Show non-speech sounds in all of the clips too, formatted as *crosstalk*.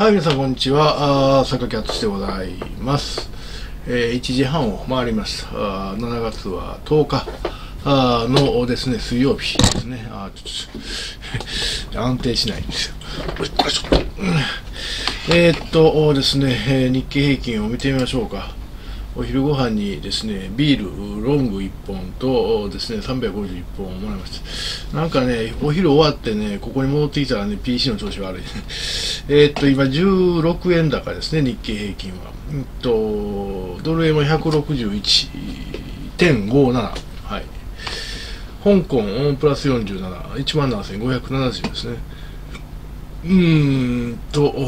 はい、皆さん、こんにちは。あー坂キャッツでございます。えー1時半を回りました。あ7月は10日あのですね、水曜日ですね。あちょっと安定しないんですよ。これこれちょ。えーっとですね、日経平均を見てみましょうか。お昼ご飯にですね、ビールロング1本とですね、351本をもらいました。なんかね、お昼終わってね、ここに戻ってきたらね、PC の調子悪い。えーっと、今16円高ですね、日経平均は。うんと、ドル円は161.57。はい。香港プラス47、17,570ですね。うーんと、え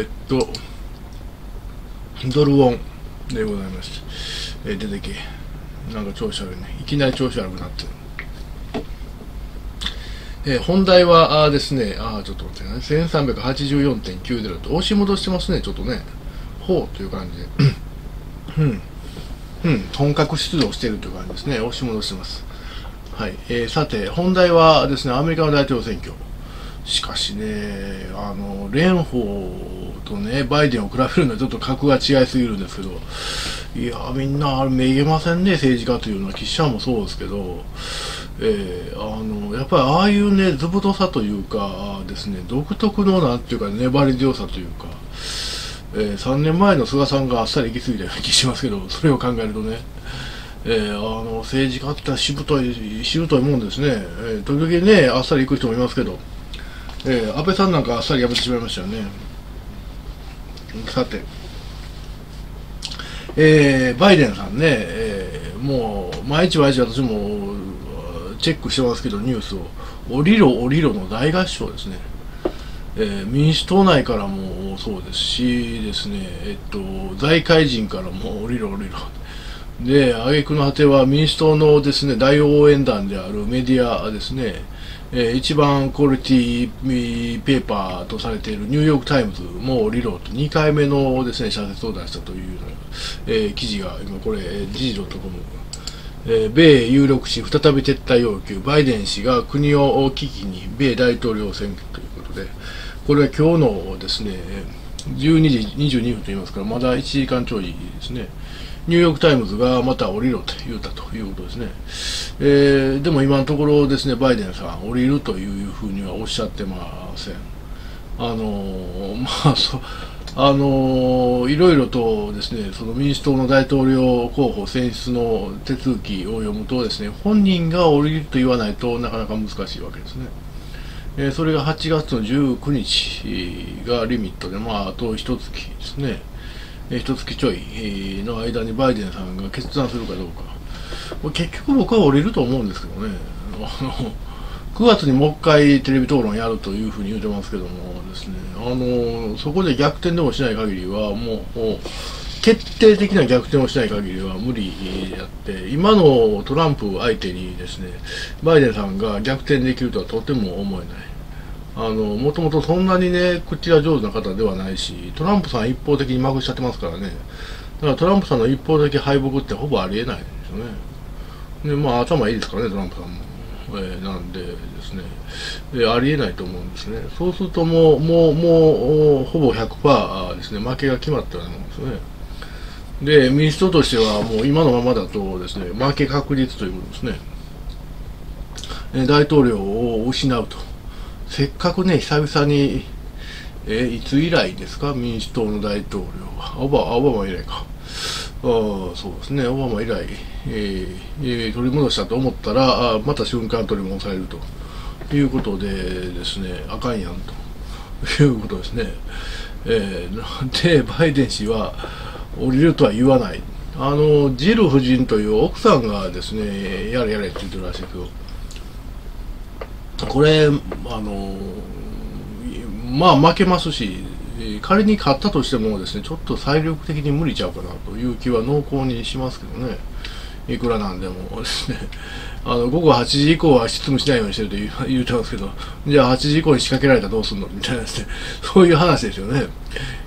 ーっと、ドルウォンでございまして、えー出てけ。なんか調子悪いね。いきなり調子悪くなってる。えー本題はあですね、あちょっと待ってね、1384.9ドルと押し戻してますね、ちょっとね。ほうという感じで。うん。うん、本格出動してるという感じですね。押し戻してます。はい。えーさて、本題はですね、アメリカの大統領選挙。しかしね、あの、蓮舫とね、バイデンを比べるのはちょっと格が違いすぎるんですけど、いや、みんな、めげませんね、政治家というのは、記者もそうですけど、えーあの、やっぱりああいうね、図太さというかですね、独特のなんていうか、粘り強さというか、えー3年前の菅さんがあっさり行き過ぎたような気しますけど、*laughs* それを考えるとね、えーあの政治家ってしぶとい、しぶといもんですね、えー時々ね、あっさり行く人もいますけど、えー安倍さんなんかあっさり辞めてしまいましたよね。さて、えーバイデンさんね、えーもう毎日毎日私もチェックしてますけど、ニュースを、降りろ降りろの大合唱ですね。えー民主党内からもそうですしですね、えっと、財界人からも降りろ降りろ。で、挙句の果ては民主党のですね、大応援団であるメディアですね、えー一番クオリティペーパーとされているニューヨーク・タイムズも降りろと2回目のですね、社説を出したという、えー記事が今これ、時事 .com え米有力紙再び撤退要求、バイデン氏が国を危機に米大統領選挙ということで、これは今日のですね、12時22分と言いますから、まだ1時間ちょいですね、ニューヨーク・タイムズがまた降りろと言うたということですね。えーでも今のところですね、バイデンさん、降りるというふうにはおっしゃってません。あのーまあ、あのーいろいろとですね、その民主党の大統領候補選出の手続きを読むとですね、本人が降りると言わないとなかなか難しいわけですね。えーそれが8月の19日がリミットで、まあ、あと一月ですね、えー一月ちょいの間にバイデンさんが決断するかどうか。結局僕は降りると思うんですけどね。あの9月にもう一回テレビ討論やるというふうに言うてますけどもですね、あのそこで逆転でもしない限りは、もう、決定的な逆転をしない限りは無理やって、今のトランプ相手にですね、バイデンさんが逆転できるとはとても思えない。あの、もともとそんなにね、口が上手な方ではないし、トランプさん一方的にまくしちゃってますからね。だからトランプさんの一方的敗北ってほぼありえないですよね。で、まあ頭いいですからね、トランプさんも。えーなんでですね、えありえないと思うんですね。そうするともう、もう、もう、ほぼ100%ですね、負けが決まったようなもんですね。で、民主党としてはもう今のままだとですね、負け確実ということですね。え大統領を失うと。せっかくね、久々に、えいつ以来ですか、民主党の大統領は。オバオバマ以来か。あそうですね、オバマ以来、えーえー取り戻したと思ったら、あまた瞬間取り戻されるということでですね、あかんやんということですね。えー *laughs* で、バイデン氏は降りるとは言わない。あの、ジル夫人という奥さんがですね、やれやれって言ってるらしいけど、これ、あの、まあ負けますし、え仮に勝ったとしてもですね、ちょっと体力的に無理ちゃうかなという気は濃厚にしますけどね。いくらなんでもですね、*laughs* あの、午後8時以降は執務しないようにしてると言うてますけど、じゃあ8時以降に仕掛けられたらどうすんのみたいなですね、*laughs* そういう話ですよね。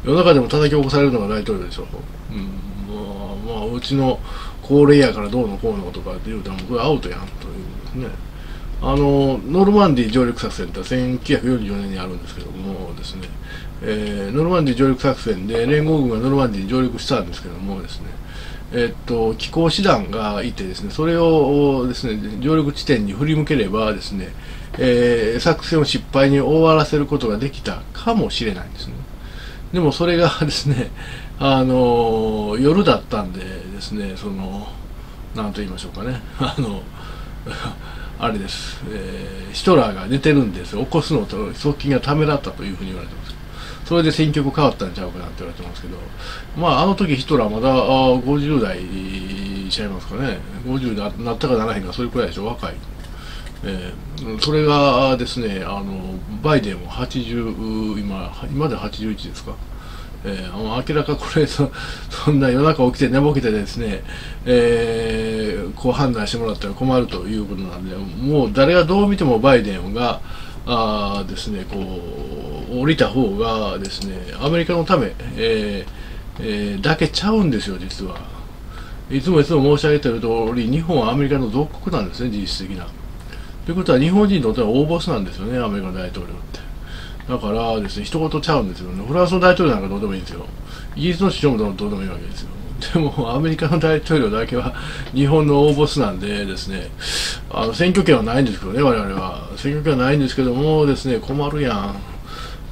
世の中でも叩き起こされるのが大統領でしょ。うん、まあ、まあ、うちの高齢やからどうのこうのとかって言うたら、これアウトやんというですね。あのノルマンディ上陸作戦って1944年にあるんですけどもですね、えー、ノルマンディ上陸作戦で連合軍がノルマンディに上陸したんですけどもですね、え、っと機構師団がいてですねそれをですね上陸地点に振り向ければですね、えー、作戦を失敗に終わらせることができたかもしれないんですね。でもそれがですねあの夜だったんでですねその何と言いましょうかね。あのあれです、えー、ヒトラーが寝てるんです。起こすのと側近がためらったというふうに言われてます。それで選挙区変わったんちゃうかなって言われてますけど。まああの時ヒトラーまだあ50代ちゃいますかね。50代なったかならへんかそれくらいでしょ若い。えー、それがですねあのバイデンも80今今で81ですか。えー、明らかこれそそんな夜中起きて寝ぼけてですね、えー、こう判断してもらったら困るということなんでもう誰がどう見てもバイデンがあですねこう降りた方がですねアメリカのため、えーえー、だけちゃうんですよ実は。いつもいつも申し上げている通り日本はアメリカの属国なんですね実質的な。ということは日本人にとっては大ボスなんですよねアメリカ大統領って。だからですね、一言ちゃうんですよね。フランスの大統領なんかどうでもいいんですよ。イギリスの首相もどうでもいいわけですよ。でも、アメリカの大統領だけは日本の大ボスなんでですね、あの選挙権はないんですけどね、我々は。選挙権はないんですけどもですね、困るやん。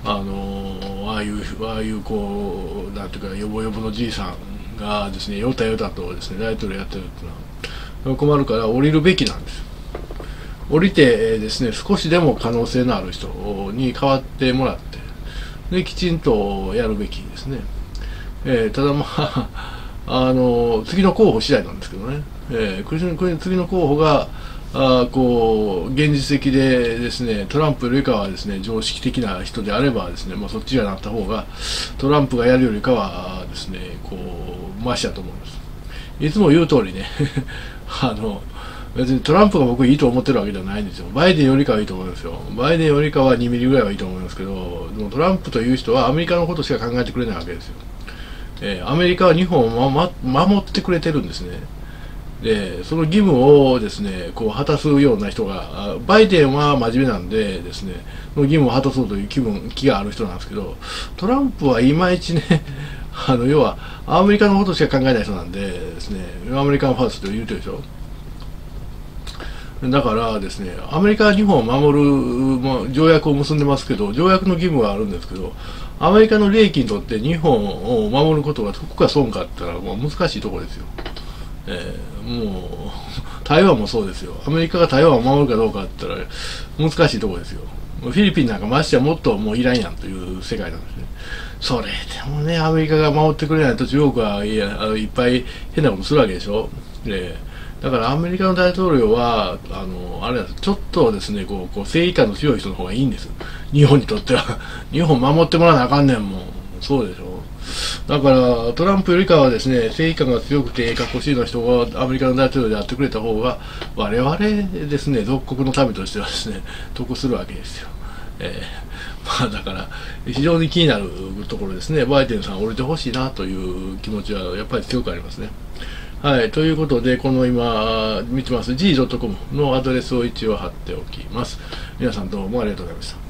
あのああいう、ああいうこう、なんていうか、よぼよぼのじいさんがですね、よたよたとですね、大統領やってるっていうのは困るから降りるべきなんですよ。降りてですね少しでも可能性のある人に代わってもらってできちんとやるべきですね、えー、ただまあ *laughs* あの次の候補次第なんですけどね、えー、次の候補があこう現実的でですねトランプよりかはですね常識的な人であればですね、まあ、そっちがなった方がトランプがやるよりかはですねこうマシだと思います。いつも言う通りね *laughs* あの別にトランプが僕いいと思ってるわけではないんですよ。バイデンよりかはいいと思いますよ。バイデンよりかは2ミリぐらいはいいと思いますけど、でもトランプという人はアメリカのことしか考えてくれないわけですよ。えー、アメリカは日本を、ま、守ってくれてるんですね。で、その義務をですね、こう果たすような人が、バイデンは真面目なんでですね、その義務を果たそうという気分、気がある人なんですけど、トランプはいまいちね、あの、要は、アメリカのことしか考えない人なんでですね、アメリカンファーストと言うてるでしょ。だからですね、アメリカは日本を守る、まあ、条約を結んでますけど、条約の義務はあるんですけど、アメリカの利益にとって日本を守ることが得か損かって言ったら、まあ、難しいところですよ。えー、もう、*laughs* 台湾もそうですよ。アメリカが台湾を守るかどうかって言ったら、難しいところですよ。フィリピンなんかましてはもっともういらんやんという世界なんですね。それでもね、アメリカが守ってくれないと中国はいやいっぱい変なことするわけでしょ。えーだからアメリカの大統領は、あの、あれです、ちょっとですね、こう、こう正義感の強い人の方がいいんです。日本にとっては。*laughs* 日本守ってもらわなあかんねんもん。そうでしょ。だから、トランプよりかはですね、正義感が強くて、かっこしいの人がアメリカの大統領でやってくれた方が、我々ですね、属国の民としてはですね、得するわけですよ。えー、*laughs* まあだから、非常に気になるところですね、バイデンさん降りてほしいなという気持ちはやっぱり強くありますね。はい、ということで、この今見てます g.com のアドレスを一応貼っておきます。皆さんどうもありがとうございました。